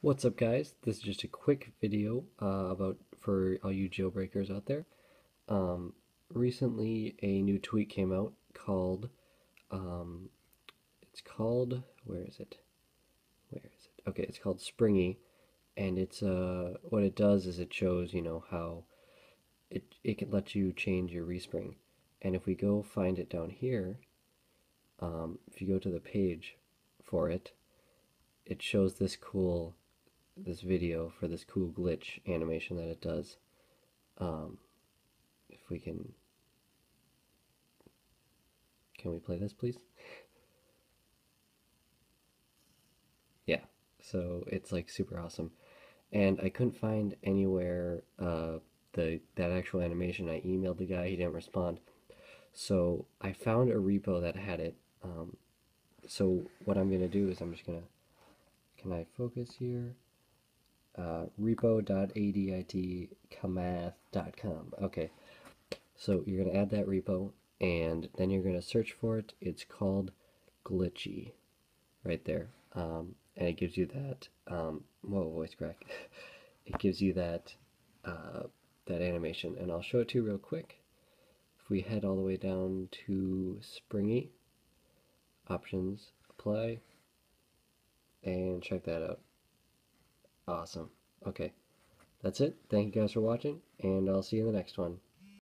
What's up guys? This is just a quick video uh, about for all you jailbreakers out there. Um, recently a new tweak came out called, um, it's called, where is it? Where is it? Okay, it's called Springy and it's, uh, what it does is it shows, you know, how it, it can let you change your respring. And if we go find it down here, um, if you go to the page for it, it shows this cool this video for this cool glitch animation that it does. Um, if we can, can we play this please? yeah, so it's like super awesome. And I couldn't find anywhere uh, the that actual animation. I emailed the guy, he didn't respond. So I found a repo that had it. Um, so what I'm gonna do is I'm just gonna, can I focus here? Uh. Okay, so you're going to add that repo, and then you're going to search for it. It's called Glitchy, right there. Um, and it gives you that, um, whoa, voice crack. it gives you that, uh, that animation, and I'll show it to you real quick. If we head all the way down to Springy, options, apply, and check that out. Awesome. Okay. That's it. Thank you guys for watching, and I'll see you in the next one.